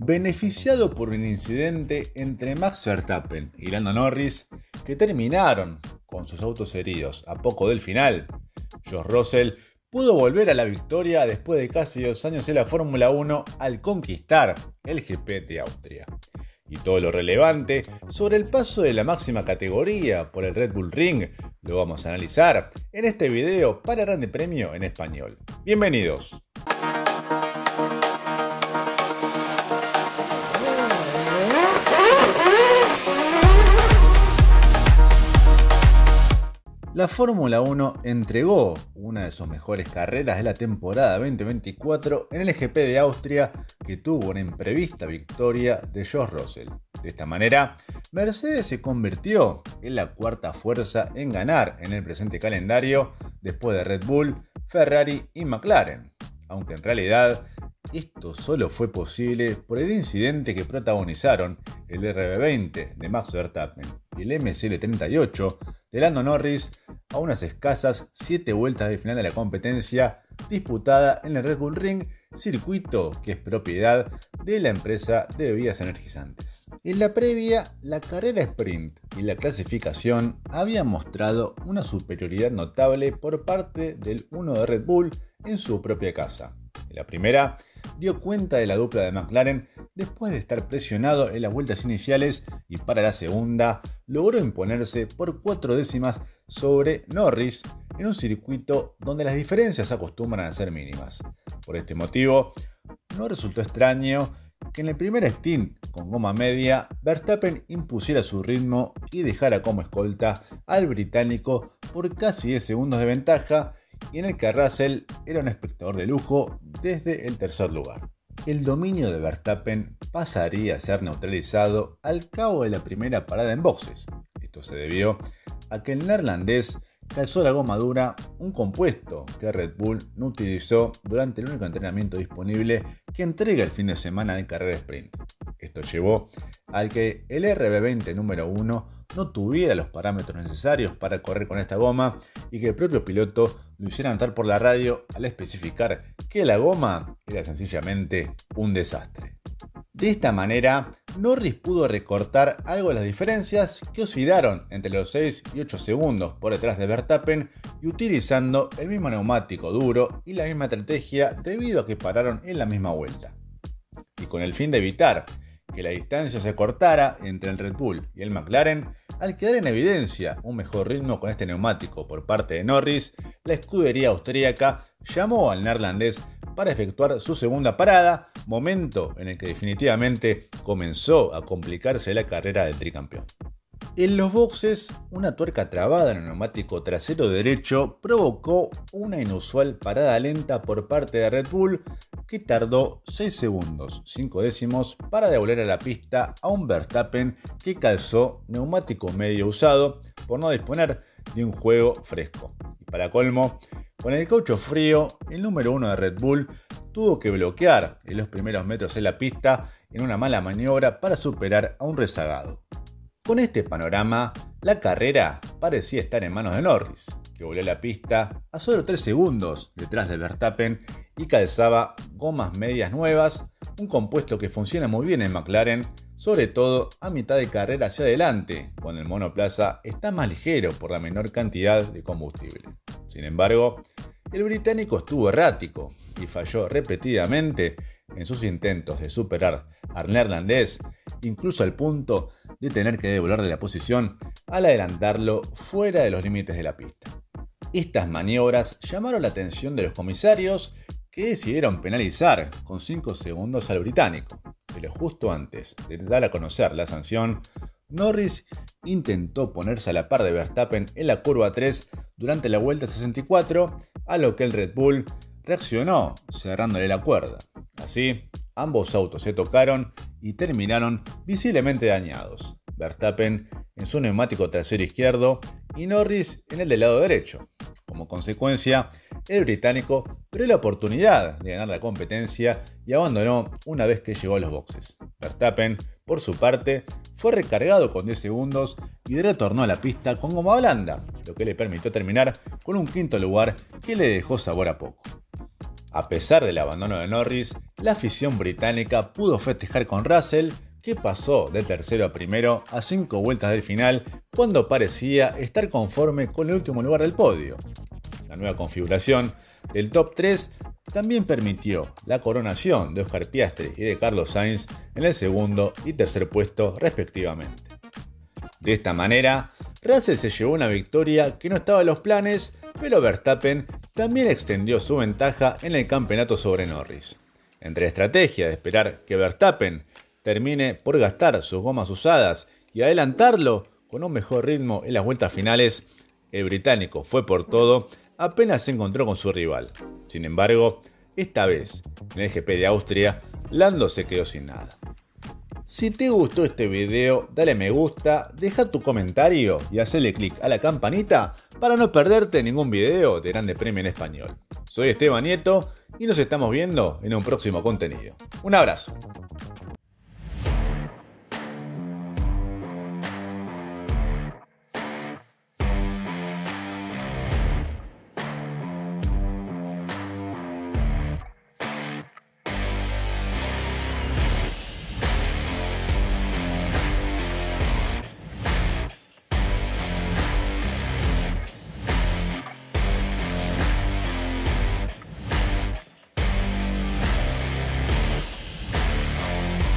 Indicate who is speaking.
Speaker 1: beneficiado por un incidente entre Max Verstappen y Lando Norris que terminaron con sus autos heridos a poco del final. George Russell pudo volver a la victoria después de casi dos años en la Fórmula 1 al conquistar el GP de Austria. Y todo lo relevante sobre el paso de la máxima categoría por el Red Bull Ring lo vamos a analizar en este video para Grande Premio en español. Bienvenidos. La Fórmula 1 entregó una de sus mejores carreras de la temporada 2024 en el GP de Austria que tuvo una imprevista victoria de George Russell. De esta manera, Mercedes se convirtió en la cuarta fuerza en ganar en el presente calendario después de Red Bull, Ferrari y McLaren, aunque en realidad esto solo fue posible por el incidente que protagonizaron el RB20 de Max Verstappen y el MCL38 de Lando Norris a unas escasas 7 vueltas de final de la competencia disputada en el Red Bull Ring, circuito que es propiedad de la empresa de bebidas energizantes. En la previa, la carrera sprint y la clasificación habían mostrado una superioridad notable por parte del 1 de Red Bull en su propia casa. En la primera, dio cuenta de la dupla de McLaren después de estar presionado en las vueltas iniciales y para la segunda logró imponerse por cuatro décimas sobre Norris en un circuito donde las diferencias acostumbran a ser mínimas. Por este motivo, no resultó extraño que en el primer stint con goma media, Verstappen impusiera su ritmo y dejara como escolta al británico por casi 10 segundos de ventaja y en el que Russell era un espectador de lujo desde el tercer lugar. El dominio de Verstappen pasaría a ser neutralizado al cabo de la primera parada en boxes. Esto se debió a que el neerlandés calzó la goma dura, un compuesto que Red Bull no utilizó durante el único entrenamiento disponible que entrega el fin de semana de carrera sprint. Esto llevó al que el RB20 número 1 no tuviera los parámetros necesarios para correr con esta goma y que el propio piloto lo hiciera notar por la radio al especificar que la goma era sencillamente un desastre. De esta manera, Norris pudo recortar algo de las diferencias que oscilaron entre los 6 y 8 segundos por detrás de Verstappen y utilizando el mismo neumático duro y la misma estrategia debido a que pararon en la misma vuelta. Y con el fin de evitar que la distancia se cortara entre el Red Bull y el McLaren, al quedar en evidencia un mejor ritmo con este neumático por parte de Norris, la escudería austríaca llamó al neerlandés para efectuar su segunda parada, momento en el que definitivamente comenzó a complicarse la carrera del tricampeón. En los boxes, una tuerca trabada en el neumático trasero derecho provocó una inusual parada lenta por parte de Red Bull que tardó 6 segundos, 5 décimos, para devolver a la pista a un Verstappen que calzó neumático medio usado por no disponer de un juego fresco. Y para colmo, con el caucho frío, el número 1 de Red Bull tuvo que bloquear en los primeros metros de la pista en una mala maniobra para superar a un rezagado. Con este panorama, la carrera parecía estar en manos de Norris, que volvió a la pista a solo 3 segundos detrás de Verstappen y calzaba gomas medias nuevas, un compuesto que funciona muy bien en McLaren, sobre todo a mitad de carrera hacia adelante, cuando el monoplaza está más ligero por la menor cantidad de combustible. Sin embargo, el británico estuvo errático y falló repetidamente en sus intentos de superar al neerlandés, incluso al punto de tener que devolverle la posición al adelantarlo fuera de los límites de la pista. Estas maniobras llamaron la atención de los comisarios que decidieron penalizar con 5 segundos al británico, pero justo antes de dar a conocer la sanción, Norris intentó ponerse a la par de Verstappen en la curva 3 durante la vuelta 64, a lo que el Red Bull reaccionó cerrándole la cuerda. Así, ambos autos se tocaron y terminaron visiblemente dañados. Verstappen en su neumático trasero izquierdo y Norris en el del lado derecho. Como consecuencia, el británico perdió la oportunidad de ganar la competencia y abandonó una vez que llegó a los boxes. Verstappen, por su parte, fue recargado con 10 segundos y retornó a la pista con goma blanda, lo que le permitió terminar con un quinto lugar que le dejó sabor a poco. A pesar del abandono de Norris, la afición británica pudo festejar con Russell, que pasó de tercero a primero a cinco vueltas del final cuando parecía estar conforme con el último lugar del podio. La nueva configuración del top 3 también permitió la coronación de Oscar Piastri y de Carlos Sainz en el segundo y tercer puesto respectivamente. De esta manera, Russell se llevó una victoria que no estaba en los planes, pero Verstappen también extendió su ventaja en el campeonato sobre Norris. Entre estrategia de esperar que Verstappen termine por gastar sus gomas usadas y adelantarlo con un mejor ritmo en las vueltas finales, el británico fue por todo apenas se encontró con su rival. Sin embargo, esta vez, en el GP de Austria, Lando se quedó sin nada. Si te gustó este video, dale me gusta, deja tu comentario y hazle clic a la campanita para no perderte ningún video de Grande Premio en Español. Soy Esteban Nieto y nos estamos viendo en un próximo contenido. Un abrazo.